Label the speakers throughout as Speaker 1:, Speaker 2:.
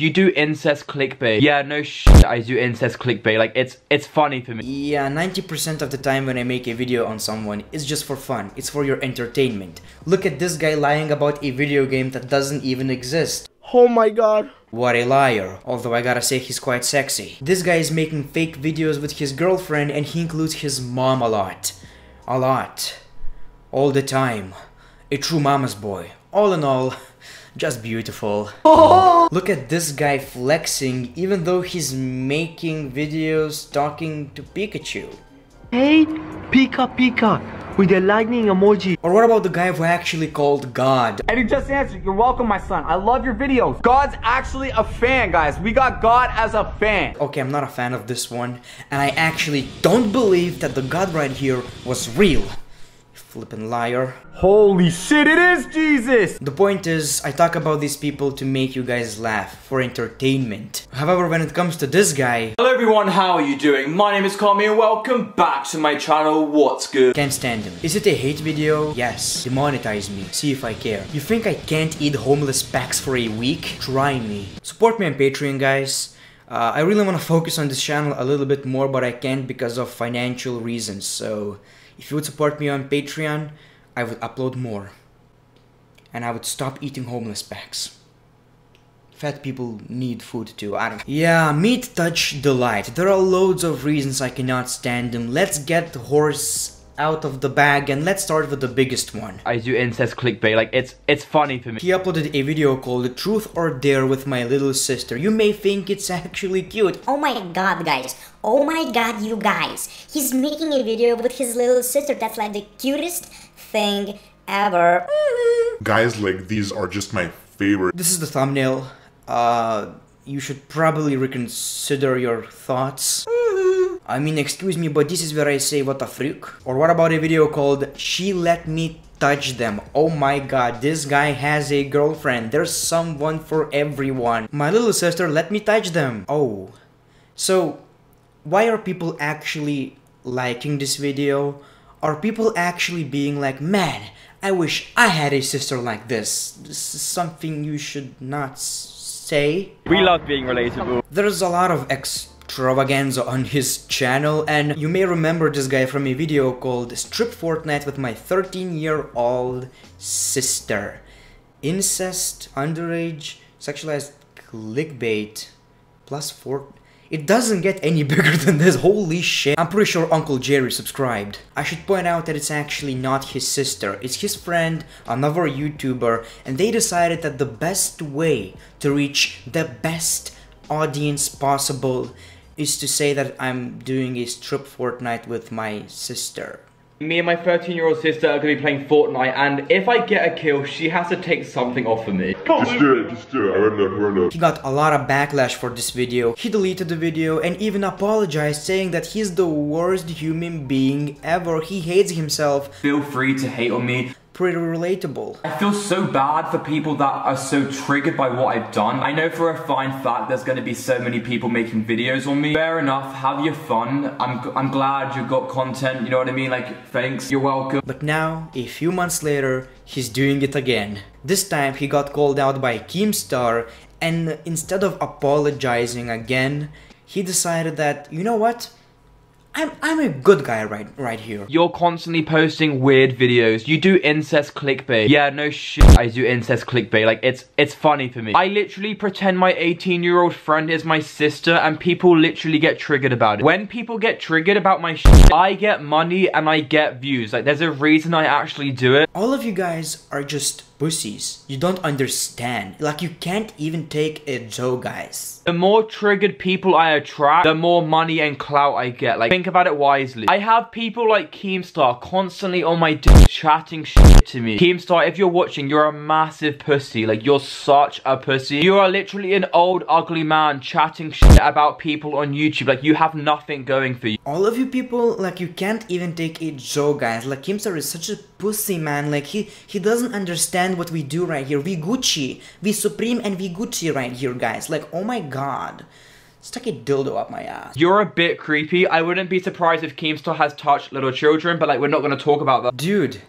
Speaker 1: You do incest clickbait. Yeah, no shit, I do incest clickbait. Like, it's it's funny for me.
Speaker 2: Yeah, 90% of the time when I make a video on someone, it's just for fun. It's for your entertainment. Look at this guy lying about a video game that doesn't even exist.
Speaker 3: Oh my god.
Speaker 2: What a liar. Although I gotta say he's quite sexy. This guy is making fake videos with his girlfriend and he includes his mom a lot. A lot. All the time. A true mama's boy. All in all, just beautiful. Oh. Look at this guy flexing even though he's making videos talking to Pikachu.
Speaker 3: Hey, Pika Pika with the lightning emoji.
Speaker 2: Or what about the guy who actually called God?
Speaker 4: And he just answered, you're welcome, my son. I love your videos. God's actually a fan, guys. We got God as a fan.
Speaker 2: Okay, I'm not a fan of this one, and I actually don't believe that the God right here was real. Flippin' liar.
Speaker 4: Holy shit, it is Jesus!
Speaker 2: The point is, I talk about these people to make you guys laugh, for entertainment. However, when it comes to this guy,
Speaker 1: Hello everyone, how are you doing? My name is Kami and welcome back to my channel, What's Good?
Speaker 2: can't stand him. Is it a hate video? Yes. Demonetize me. See if I care. You think I can't eat homeless packs for a week? Try me. Support me on Patreon, guys. Uh, I really want to focus on this channel a little bit more, but I can't because of financial reasons. So, if you would support me on Patreon, I would upload more. And I would stop eating homeless packs. Fat people need food too, I don't Yeah, meet touch delight. There are loads of reasons I cannot stand them. Let's get the horse out of the bag and let's start with the biggest one.
Speaker 1: I do incest clickbait, like, it's it's funny for me.
Speaker 2: He uploaded a video called Truth or Dare with my little sister. You may think it's actually cute.
Speaker 5: Oh my god, guys. Oh my god, you guys. He's making a video with his little sister. That's like the cutest thing ever.
Speaker 6: Guys like these are just my favorite.
Speaker 2: This is the thumbnail. Uh, you should probably reconsider your thoughts. I mean, excuse me, but this is where I say what the freak. Or what about a video called She Let Me Touch Them? Oh my god, this guy has a girlfriend. There's someone for everyone. My little sister let me touch them. Oh. So, why are people actually liking this video? Are people actually being like, man, I wish I had a sister like this? This is something you should not say.
Speaker 1: We love being relatable.
Speaker 2: There's a lot of extravaganza on his channel and you may remember this guy from a video called Strip Fortnite with my 13 year old sister. Incest, underage, sexualized clickbait, plus four. It doesn't get any bigger than this, holy shit. I'm pretty sure Uncle Jerry subscribed. I should point out that it's actually not his sister, it's his friend, another YouTuber, and they decided that the best way to reach the best audience possible is to say that I'm doing a strip Fortnite with my sister.
Speaker 1: Me and my 13 year old sister are gonna be playing Fortnite, and if I get a kill, she has to take something off of me.
Speaker 6: Just do it, just do it. I run up, run up.
Speaker 2: He got a lot of backlash for this video. He deleted the video and even apologized saying that he's the worst human being ever. He hates himself.
Speaker 1: Feel free to hate on me.
Speaker 2: Pretty relatable.
Speaker 1: I feel so bad for people that are so triggered by what I've done. I know for a fine fact there's going to be so many people making videos on me. Fair enough, have your fun. I'm, I'm glad you got content, you know what I mean? Like, thanks, you're welcome.
Speaker 2: But now, a few months later, he's doing it again. This time he got called out by Keemstar and instead of apologizing again, he decided that, you know what? I'm, I'm a good guy right, right here.
Speaker 1: You're constantly posting weird videos. You do incest clickbait. Yeah, no shit. I do incest clickbait. Like, it's it's funny for me. I literally pretend my 18 year old friend is my sister and people literally get triggered about it. When people get triggered about my shit, I get money and I get views. Like, there's a reason I actually do it.
Speaker 2: All of you guys are just pussies. You don't understand. Like, you can't even take a joke, guys.
Speaker 1: The more triggered people I attract, the more money and clout I get. Like, think about it wisely. I have people like Keemstar constantly on my dick chatting shit to me. Keemstar, if you're watching, you're a massive pussy. Like, you're such a pussy. You are literally an old, ugly man chatting shit about people on YouTube. Like, you have nothing going for you.
Speaker 2: All of you people, like, you can't even take a joke, guys. Like, Keemstar is such a pussy, man. Like, he, he doesn't understand what we do right here. We Gucci. We Supreme and we Gucci right here, guys. Like, oh my god. Stuck a dildo up my ass.
Speaker 1: You're a bit creepy. I wouldn't be surprised if Keemstar has touched little children, but like, we're not gonna talk about that.
Speaker 2: Dude.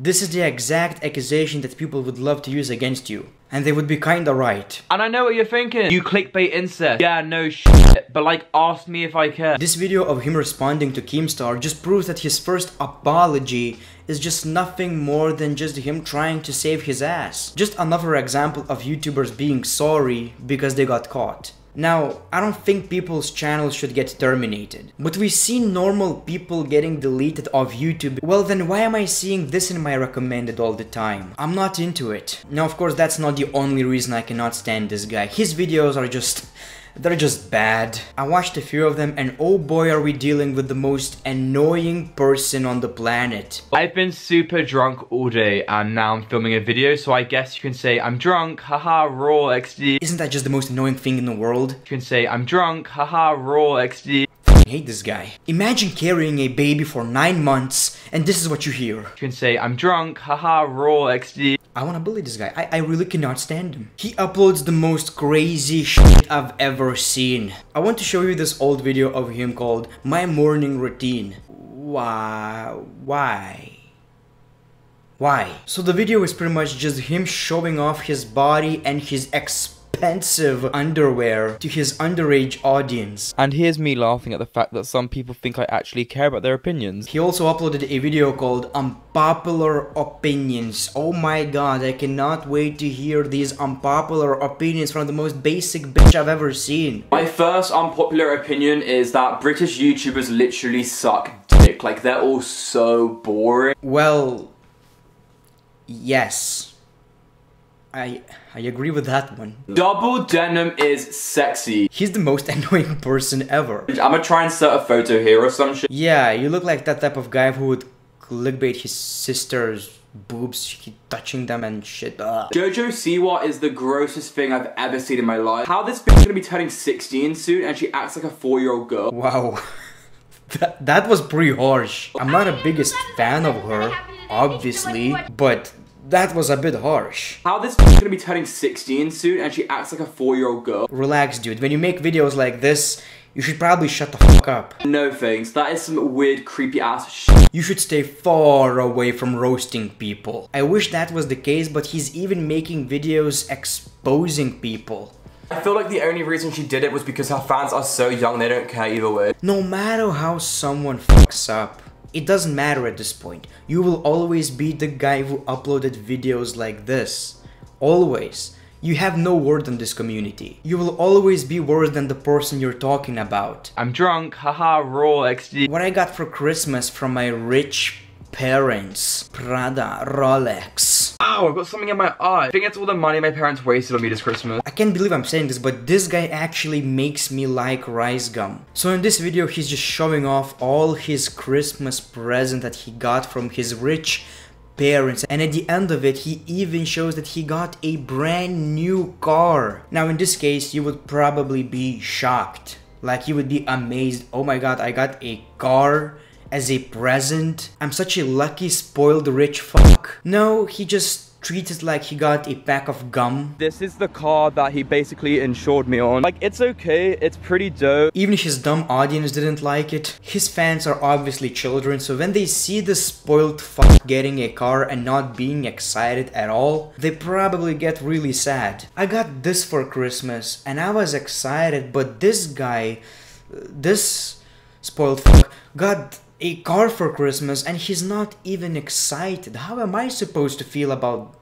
Speaker 2: This is the exact accusation that people would love to use against you. And they would be kinda right.
Speaker 1: And I know what you're thinking. You clickbait incest. Yeah, no shit. But like, ask me if I care.
Speaker 2: This video of him responding to Keemstar just proves that his first apology is just nothing more than just him trying to save his ass. Just another example of YouTubers being sorry because they got caught. Now, I don't think people's channels should get terminated, but we see normal people getting deleted off YouTube, well then why am I seeing this in my recommended all the time? I'm not into it. Now of course that's not the only reason I cannot stand this guy, his videos are just they're just bad. I watched a few of them and oh boy are we dealing with the most annoying person on the planet.
Speaker 1: I've been super drunk all day and now I'm filming a video so I guess you can say I'm drunk, haha raw XD.
Speaker 2: Isn't that just the most annoying thing in the world?
Speaker 1: You can say I'm drunk, haha raw XD.
Speaker 2: I hate this guy. Imagine carrying a baby for 9 months and this is what you hear.
Speaker 1: You can say I'm drunk, haha raw XD.
Speaker 2: I wanna bully this guy. I, I really cannot stand him. He uploads the most crazy shit I've ever seen. I want to show you this old video of him called My Morning Routine. Why? Why? Why? So the video is pretty much just him showing off his body and his expensive underwear to his underage audience.
Speaker 1: And here's me laughing at the fact that some people think I actually care about their opinions.
Speaker 2: He also uploaded a video called Unpopular Opinions. Oh my god, I cannot wait to hear these unpopular opinions from the most basic bitch I've ever seen.
Speaker 1: My first unpopular opinion is that British YouTubers literally suck dick. Like, they're all so boring.
Speaker 2: Well, yes. I I agree with that one.
Speaker 1: Double denim is sexy.
Speaker 2: He's the most annoying person ever.
Speaker 1: I'm gonna try and set a photo here or some shit.
Speaker 2: Yeah, you look like that type of guy who would clickbait his sister's boobs, keep touching them and shit. Ugh.
Speaker 1: Jojo Siwa is the grossest thing I've ever seen in my life. How this bitch is gonna be turning 16 soon and she acts like a 4 year old girl.
Speaker 2: Wow. that, that was pretty harsh. I'm not a biggest fan of her, obviously, but that was a bit harsh.
Speaker 1: How this bitch gonna be turning 16 soon and she acts like a 4 year old girl.
Speaker 2: Relax, dude. When you make videos like this, you should probably shut the fuck up.
Speaker 1: No thanks, that is some weird creepy ass shit.
Speaker 2: You should stay far away from roasting people. I wish that was the case, but he's even making videos exposing people.
Speaker 1: I feel like the only reason she did it was because her fans are so young they don't care either way.
Speaker 2: No matter how someone fucks up, it doesn't matter at this point. You will always be the guy who uploaded videos like this. Always. You have no word in this community. You will always be worse than the person you're talking about.
Speaker 1: I'm drunk, haha, raw XD.
Speaker 2: What I got for Christmas from my rich parents. Prada, Rolex.
Speaker 1: Ow, I've got something in my eye. I think it's all the money my parents wasted on me this Christmas.
Speaker 2: I can't believe I'm saying this, but this guy actually makes me like RiceGum. So in this video, he's just showing off all his Christmas present that he got from his rich parents and at the end of it he even shows that he got a brand new car. Now in this case you would probably be shocked. Like you would be amazed, oh my god I got a car as a present. I'm such a lucky spoiled rich fuck. No, he just treated like he got a pack of gum.
Speaker 1: This is the car that he basically insured me on. Like, it's okay, it's pretty dope.
Speaker 2: Even if his dumb audience didn't like it, his fans are obviously children, so when they see the spoiled fuck getting a car and not being excited at all, they probably get really sad. I got this for Christmas, and I was excited, but this guy, this spoiled fuck, got a car for Christmas and he's not even excited. How am I supposed to feel about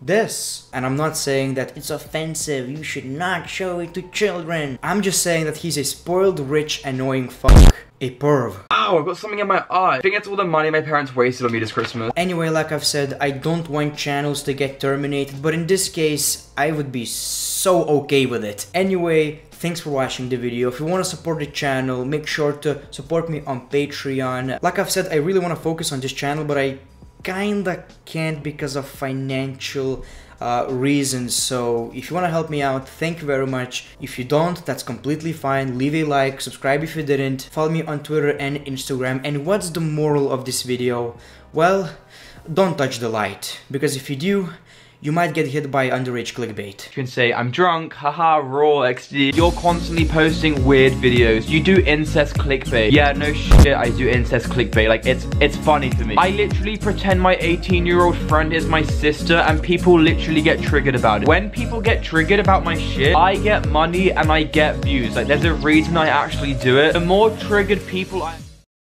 Speaker 2: this? And I'm not saying that it's offensive, you should not show it to children. I'm just saying that he's a spoiled, rich, annoying fuck. A perv.
Speaker 1: Ow, I've got something in my eye. I think it's all the money my parents wasted on me this Christmas.
Speaker 2: Anyway, like I've said, I don't want channels to get terminated, but in this case, I would be so okay with it. Anyway, thanks for watching the video. If you want to support the channel, make sure to support me on Patreon. Like I've said, I really want to focus on this channel, but I kinda can't because of financial uh, reasons. So if you want to help me out, thank you very much. If you don't, that's completely fine. Leave a like, subscribe if you didn't, follow me on Twitter and Instagram. And what's the moral of this video? Well, don't touch the light, because if you do, you might get hit by underage clickbait.
Speaker 1: You can say, I'm drunk, haha, raw, XD. You're constantly posting weird videos. You do incest clickbait. Yeah, no shit, I do incest clickbait. Like, it's it's funny for me. I literally pretend my 18 year old friend is my sister and people literally get triggered about it. When people get triggered about my shit, I get money and I get views. Like, there's a reason I actually do it. The more triggered people I...